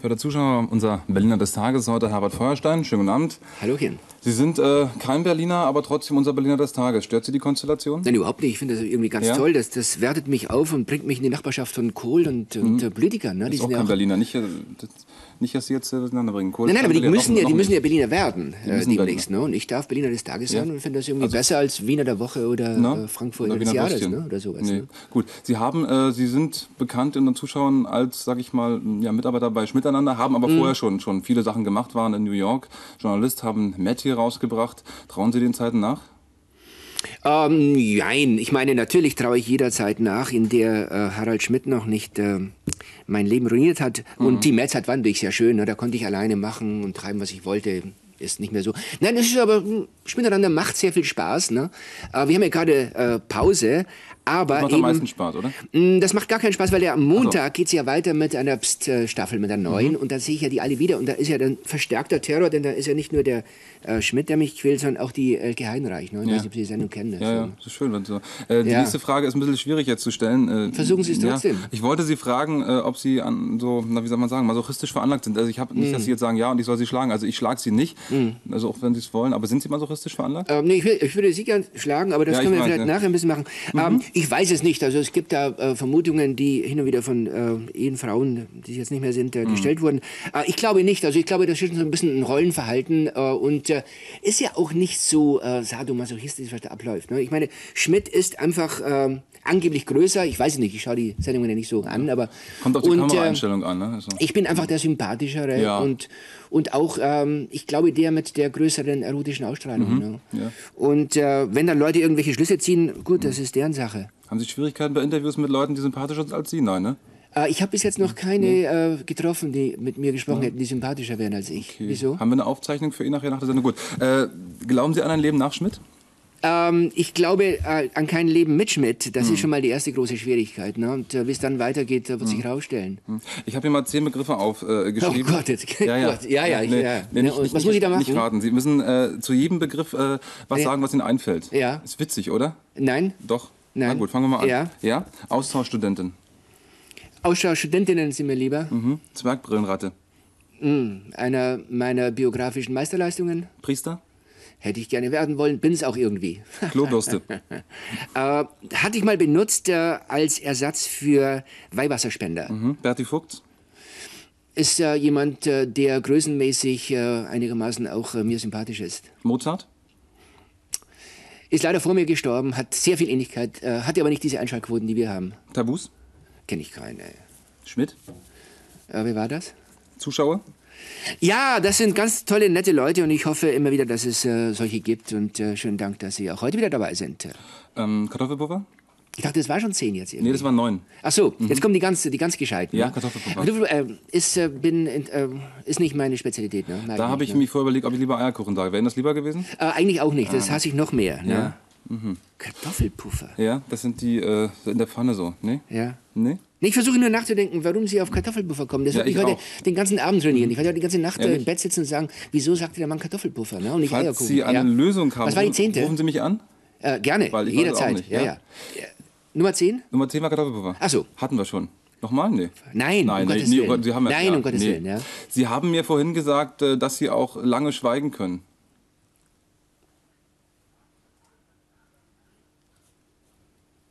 Für die Zuschauer, unser Berliner des Tages heute Herbert Feuerstein. Schönen guten Abend. Hallöchen. Sie sind äh, kein Berliner, aber trotzdem unser Berliner des Tages. Stört Sie die Konstellation? Nein, überhaupt nicht. Ich finde das irgendwie ganz Ja? toll. Das, das wertet mich auf und bringt mich in die Nachbarschaft von Kohl und, und äh, Politikern. Ne? Die Mhm. Ist auch sind ja kein auch Berliner. Nicht, äh, nicht dass Sie jetzt äh, durcheinander bringen. Kohl Nein, nein, aber die müssen ja, die müssen ja. Berliner werden äh, demnächst. Ne? Und ich darf Berliner des Tages sein und finde das irgendwie besser als Wiener der Woche oder Na? äh, Frankfurter Oder des Jahres ne? oder sowas. Nee. Ne? Gut, Sie haben, äh, Sie sind bekannt in den Zuschauern als, sag ich mal, ja, Mitarbeiter bei Schmiteinander, haben Mhm. aber vorher schon, schon viele Sachen gemacht, waren in New York, Journalist, haben Matt hier rausgebracht. Trauen Sie den Zeiten nach? Ähm, nein, ich meine, natürlich traue ich jederzeit nach, in der äh, Harald Schmidt noch nicht äh, mein Leben ruiniert hat. Mhm. Und die Metz hat war natürlich sehr schön. Ne? Da konnte ich alleine machen und treiben, was ich wollte. Ist nicht mehr so. Nein, es ist aber, hm, Miteinander macht sehr viel Spaß. Ne? Äh, wir haben ja gerade äh, Pause. Aber Macht eben, am meisten Spaß, oder? Mm, Das macht gar keinen Spaß, weil ja am Montag geht's ja weiter mit einer Pst-Staffel, mit der neuen. Und da sehe ich ja die alle wieder. Und da ist ja dann verstärkter Terror, denn da ist ja nicht nur der äh, Schmidt, der mich quält, sondern auch die Elke Heinreich. Ne? Ich weiß nicht, ob Sie die Sendung kennen. Das Ja, ja, das ist schön. Wenn so. äh, die Ja. nächste Frage ist ein bisschen schwierig jetzt zu stellen. Äh, Versuchen Sie es ja, trotzdem. Ich wollte Sie fragen, äh, ob Sie an so, na, wie soll man sagen, masochistisch veranlagt sind. Also ich habe nicht, dass Mm. Sie jetzt sagen, ja, und ich soll Sie schlagen. Also ich schlage Sie nicht, also auch wenn Sie es wollen. Aber sind Sie masochistisch veranlagt? Ähm, nee, ich, will, ich würde Sie gern schlagen, aber das Ja, können wir vielleicht ja. nachher ein bisschen machen. Ähm, ich weiß es nicht. Also es gibt da äh, Vermutungen, die hin und wieder von äh, Ehefrauen, die jetzt nicht mehr sind, Mhm. äh, gestellt wurden. Äh, ich glaube nicht. Also ich glaube, das ist so ein bisschen ein Rollenverhalten äh, und äh, ist ja auch nicht so äh, sadomasochistisch, was da abläuft. Ne? Ich meine, Schmidt ist einfach ähm, angeblich größer. Ich weiß es nicht, ich schaue die Sendungen ja nicht so an, aber Kommt auf die und, Kameraeinstellung an. Ne? Also. ich bin einfach der sympathischere Ja. und, und auch, ähm, ich glaube, der mit der größeren erotischen Ausstrahlung. Ne? Mhm. ja. Und äh, wenn dann Leute irgendwelche Schlüsse ziehen, gut, das ist deren Sache. Haben Sie Schwierigkeiten bei Interviews mit Leuten, die sympathischer sind als Sie? Nein, ne? Äh, ich habe bis jetzt noch keine äh, getroffen, die mit mir gesprochen hätten, die sympathischer wären als ich. Wieso? Haben wir eine Aufzeichnung für ihn nachher nach der Sendung? Gut. Äh, glauben Sie an ein Leben nach Schmidt? Ähm, ich glaube äh, an kein Leben mit Schmidt. Das Mhm. ist schon mal die erste große Schwierigkeit. Ne? Und äh, wie es dann weitergeht, äh, wird sich rausstellen. Ich habe hier mal zehn Begriffe aufgeschrieben. Oh Gott, jetzt- ja, ja. Gott, ja, ja, ich- ja. Nee, Ne, nicht, und nicht, was muss ich da Nicht machen? raten. Sie müssen äh, zu jedem Begriff äh, was Ja. sagen, was Ihnen einfällt. Ja. Ist witzig, oder? Nein? Doch. Nein. Na gut, fangen wir mal an. Ja. ja? Austauschstudentin. Austauschstudentinnen sind mir lieber. Mhm. Zwergbrillenratte. Einer meiner biografischen Meisterleistungen. Priester. Hätte ich gerne werden wollen, bin es auch irgendwie. Klobürste. Äh, hatte ich mal benutzt äh, als Ersatz für Weihwasserspender. mhm. Berti Fuchs. Ist äh, jemand, äh, der größenmäßig äh, einigermaßen auch äh, mir sympathisch ist. Mozart. Ist leider vor mir gestorben, hat sehr viel Ähnlichkeit, äh, hatte aber nicht diese Einschaltquoten, die wir haben. Tabus. Kenne ich keine. Schmidt. Äh, wer war das? Zuschauer. Ja, das sind ganz tolle, nette Leute und ich hoffe immer wieder, dass es äh, solche gibt. Und äh, schönen Dank, dass Sie auch heute wieder dabei sind. Ähm, Kartoffelpuffer. Ich dachte, das war schon zehn jetzt. Irgendwie. Nee, das waren neun. Ach so, jetzt kommen die ganz, die ganz gescheiten. Ja, ne? Kartoffelpuffer. Äh, ist, äh, bin, äh, ist nicht meine Spezialität. Ne? Da habe ich ne? mir vorher überlegt, ob ich lieber Eierkuchen sage. Wäre Ihnen das lieber gewesen? Äh, eigentlich auch nicht, das hasse ich noch mehr. Ne? Ja. Mhm. Kartoffelpuffer. Ja, das sind die äh, in der Pfanne so. Nee? Ja. Nee, Ich versuche nur nachzudenken, warum Sie auf Kartoffelpuffer kommen. Das Ja, ich ich heute auch. den ganzen Abend trainieren. Ich werde heute die ganze Nacht äh, Ehrlich? im Bett sitzen und sagen, wieso sagte der Mann Kartoffelpuffer ne? und nicht Falls Eierkuchen. Sie eine ja. Lösung haben, Was war die zehnte? rufen Sie mich an. Äh, gerne, jederzeit. nicht, ja. Ja, Ja. Nummer 10? Nummer 10 war Kartoffelpuffer. Ach so. Hatten wir schon. Nochmal? Nee. Nein, Nein, um nee, Gottes nee, Willen. Sie haben ja, Nein, ja, um Gottes nee. Willen, ja. Sie haben mir vorhin gesagt, äh, dass Sie auch lange schweigen können.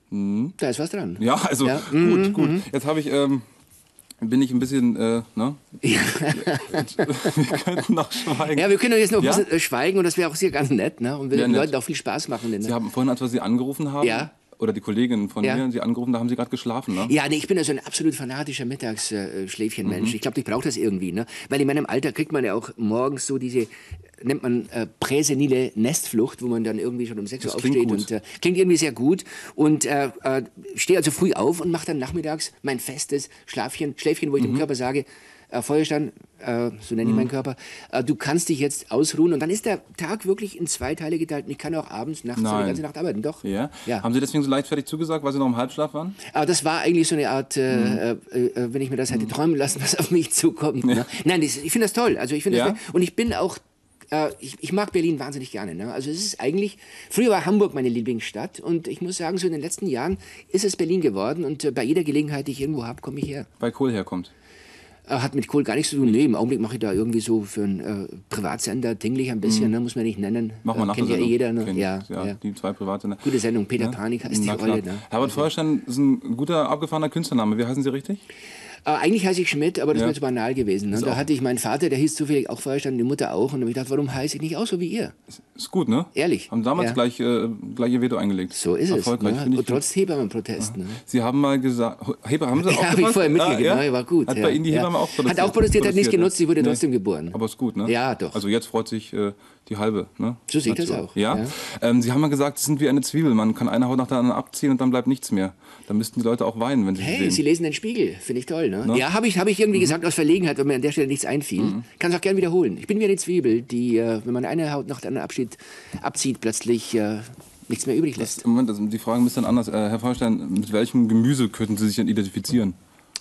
Da ist was dran. Ja, also Ja. gut, Mhm, gut. Jetzt habe ich, ähm, bin ich ein bisschen, äh, ne? wir könnten noch schweigen. Ja, wir können jetzt noch ein Ja? bisschen äh, schweigen und das wäre auch sehr ganz nett, ne? Und will Ja, den nett. Leuten auch viel Spaß machen. Denn, Sie haben vorhin, als wir Sie angerufen haben, Ja. Oder die Kollegin von Ja. mir, Sie angerufen, da haben Sie gerade geschlafen, ne? Ja, nee, ich bin ja so ein absolut fanatischer Mittagsschläfchenmensch. Ich glaube, ich brauche das irgendwie, ne? Weil in meinem Alter kriegt man ja auch morgens so diese, nennt man äh, präsenile Nestflucht, wo man dann irgendwie schon um 6 Uhr aufsteht und äh, klingt irgendwie sehr gut. Und äh, äh, stehe also früh auf und mache dann nachmittags mein festes Schlafchen, Schläfchen, wo ich dem Körper sage, äh, Feuerstein, äh, so nenne ich meinen Körper, äh, du kannst dich jetzt ausruhen. Und dann ist der Tag wirklich in zwei Teile geteilt. Und ich kann auch abends, nachts, Nein. die ganze Nacht arbeiten. Doch. Ja? Ja. Haben Sie deswegen so leichtfertig zugesagt, weil Sie noch im Halbschlaf waren? Aber das war eigentlich so eine Art, äh, Mhm. äh, äh, wenn ich mir das hätte träumen lassen, was auf mich zukommt. Ne? Nein, das, ich finde das toll. Also ich finde Ja? Und ich bin auch, äh, ich, ich mag Berlin wahnsinnig gerne. Ne? Also es ist eigentlich, früher war Hamburg meine Lieblingsstadt und ich muss sagen, so in den letzten Jahren ist es Berlin geworden und äh, bei jeder Gelegenheit, die ich irgendwo habe, komme ich her. Weil Kohl herkommt. Äh, Hat mit Kohl gar nichts zu tun. Nee, im Augenblick mache ich da irgendwie so für einen äh, Privatsender dinglich ein bisschen, ne, muss man nicht nennen. Mach mal äh, nach Kennt ja Sendung. jeder. Ne? Kennt- Ja, ja, ja. die zwei private. Ne? Gute Sendung. Peter Panik heißt die Na. Rolle. Ne? Herbert Feuerstein ist ein guter, abgefahrener Künstlername. Wie heißen Sie richtig? Äh, eigentlich heiße ich Schmidt, aber das Ja. ist mir zu banal gewesen. Ne? Da hatte ich meinen Vater, der hieß zufällig auch Feuerstein, die Mutter auch. Und da habe ich gedacht, warum heiße ich nicht auch so wie ihr? Ist gut, ne? Ehrlich, Haben damals ja. gleich, äh, gleich ihr Veto eingelegt. So ist Erfolgreich, es. Ne? Und trotz Hebammmenprotest. Ne? Sie haben mal gesagt, Heber, haben Sie auch Ja, habe ich vorher mitgekriegt, ja? ne? war gut. Hat ja. bei Ihnen die ja. Hebamme auch protestiert? Hat auch protestiert, hat nichts ne? genutzt, sie wurde Nee. trotzdem geboren. Aber ist gut, ne? Ja, doch. Also jetzt freut sich äh, die halbe, ne? So sehe ich das auch, Ja. ja. Ähm, Sie haben mal gesagt, Sie sind wie eine Zwiebel. Man kann eine Haut nach der anderen abziehen und dann bleibt nichts mehr. Da müssten die Leute auch weinen, wenn sie Hey, sehen. Sie lesen den Spiegel, finde ich toll. Ne? Ja, habe ich, hab ich irgendwie gesagt aus Verlegenheit, weil mir an der Stelle nichts einfiel. Kann es auch gern wiederholen. Ich bin wie eine Zwiebel, die, äh, wenn man eine Haut nach der anderen abschiebt, abzieht, plötzlich äh, nichts mehr übrig lässt. Moment, also die Fragen ein bisschen anders. Äh, Herr Feuerstein, mit welchem Gemüse könnten Sie sich denn identifizieren?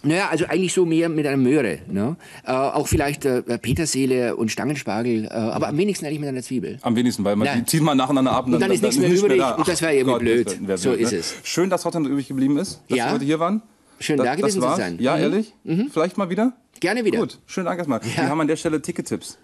Naja, also eigentlich so mehr mit einer Möhre. Ne? Äh, auch vielleicht äh, Peterseele und Stangenspargel, äh, aber am wenigsten eigentlich mit einer Zwiebel. Am wenigsten, weil man die zieht man nacheinander ab Und dann ist nichts mehr übrig da. und das wäre irgendwie Gott, blöd. das wär So blöd, ist ne? es. Schön, dass trotzdem übrig geblieben ist, dass Ja. Sie heute hier waren. Schön da gewesen zu sein. Ja, Mhm. ehrlich? Vielleicht mal wieder? Gerne wieder. Gut, schönen Dank erstmal. Wir haben an der Stelle Tickettipps.